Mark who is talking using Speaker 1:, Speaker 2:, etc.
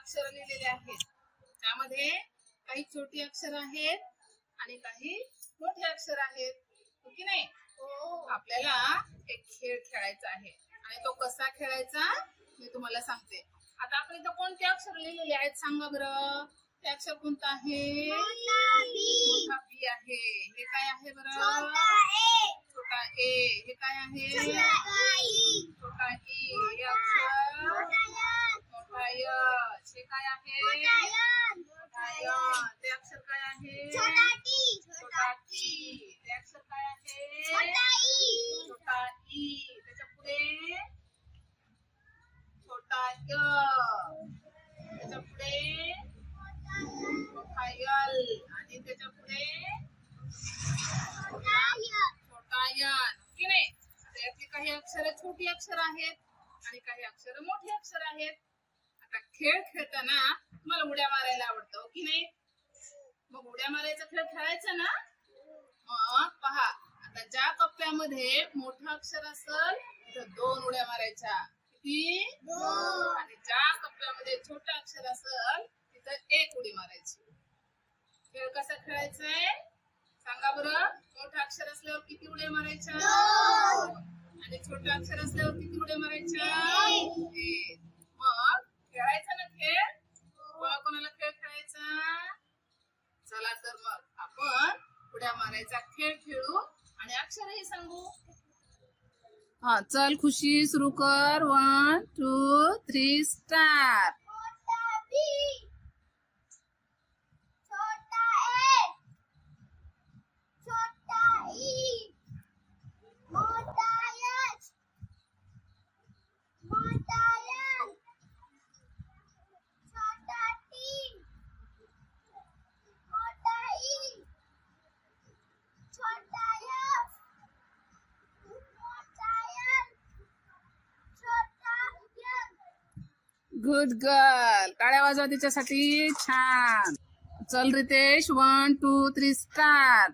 Speaker 1: अक्षर लिहिलेले आहेत. त्यामध्ये काही छोटी अक्षर आहेत आणि काही मोठे अक्षर आहेत. हो की नाही? हो, आपल्याला एक खेळ खेळायचा आहे. आणि तो कसा खेळायचा? मी तुम्हाला सांगते. आता आपण इथं कोणते अक्षर लिहिलेले आहेत सांगा बर? ते अक्षर कोणतं आहे? मोठा आहे. हे काय आहे बरं? छोटा ए. हे काय आहे? काय आहे? मोठा य ते अक्षर काय आहे? छोटा टी ते अक्षर काय आहे? छोटा ई त्याच्या पुढे छोटा य त्याच्या पुढे मोठा यल आणि त्याच्या पुढे छोटा यन नाही? यातली काही अक्षर छोटी अक्षर आहेत आणि काही अक्षर मोठी अक्षर आहेत. खेळ खेळताना तुम्हाला उड्या मारायला आवडतं हो की नाही? मग उड्या मारायचा खेळ खेळायचा ना? मग पहा आता ज्या कप्प्यामध्ये मोठं अक्षर असेल तिथं दोन उड्या मारायच्या. किती? आणि ज्या कप्प्यामध्ये छोटं अक्षर असेल तिथं एक उडी मारायची. खेळ कसा खेळायचा आहे सांगा बरं. मोठं अक्षर असल्यावर किती उड्या मारायच्या? आणि छोटं अक्षर असल्यावर किती उड्या मारायच्या? खेळायचा ना खेळ? कोणाला खेळ खेळायचा? चला तर मग आपण उड्या मारायचा खेळ खेळू आणि अक्षरही सांगू. हा चल खुशी सुरू कर. One two three star good girl टाळ्या वाजवा तिच्यासाठी छान. चल Ritesh one two three start